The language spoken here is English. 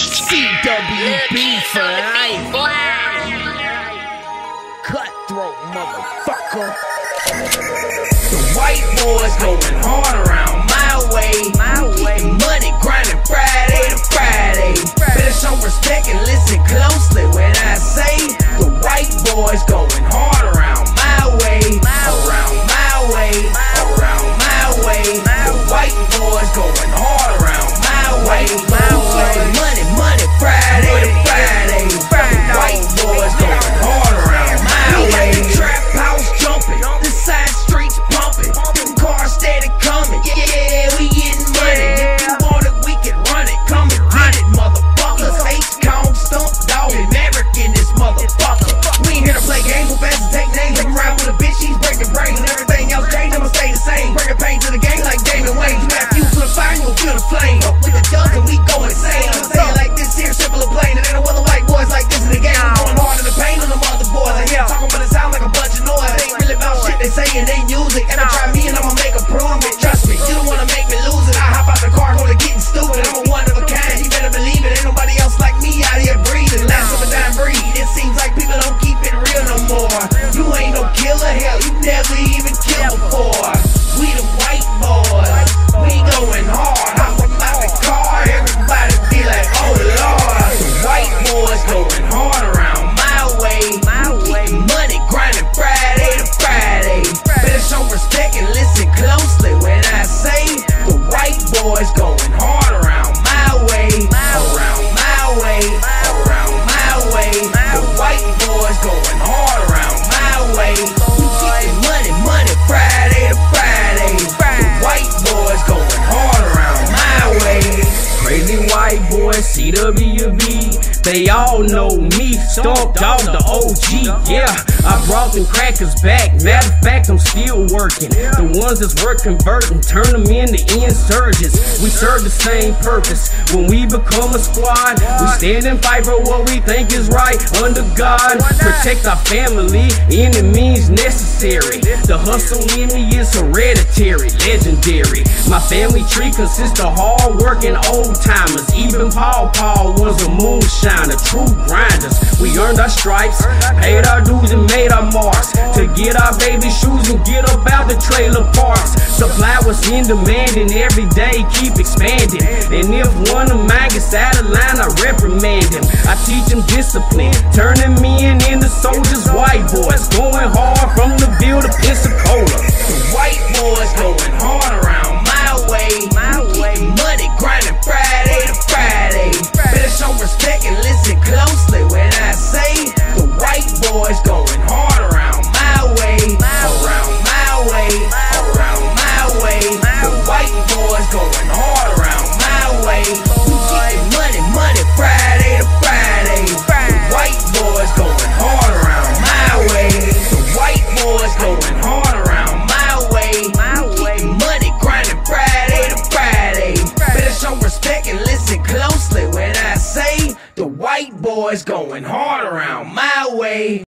CWB for life. Cutthroat motherfucker. The white boys going hard around my way. My way. Money grinding Ever try me and I'ma make a it. Trust me, you don't wanna make me lose it. I hop out the car, go to getting stupid. I'm a one of a kind, you better believe it. Ain't nobody else like me out here breathing. Last of a dying breed. It seems like people don't keep it real no more. You ain't no killer, hell, you never even going hard around my way. Around my way. Around my way. The white boys going hard around my way. We getting money, money Friday to Friday. The white boys going hard around my way. Crazy white boys, CWB, they all know me. Stump Dog, the OG, yeah. I brought them crackers back. Matter of fact, I'm still working. The ones that's worth converting, turn them into insurgents. We serve the same purpose. When we become a squad, we stand and fight for what we think is right under God. Protect our family, any means necessary. The hustle in me is hereditary, legendary. My family tree consists of hard working old timers. Even Paul Paul was a moonshiner, true grinders. We earned our stripes, paid our dues and made our marks. To get our baby shoes and get up out the trailer parks. Supply was in demand and every day keep expanding. And if one of mine gets out of line, I reprimand him. I teach him discipline, turning men into soldiers, white boys. Going hard boys going hard around my way.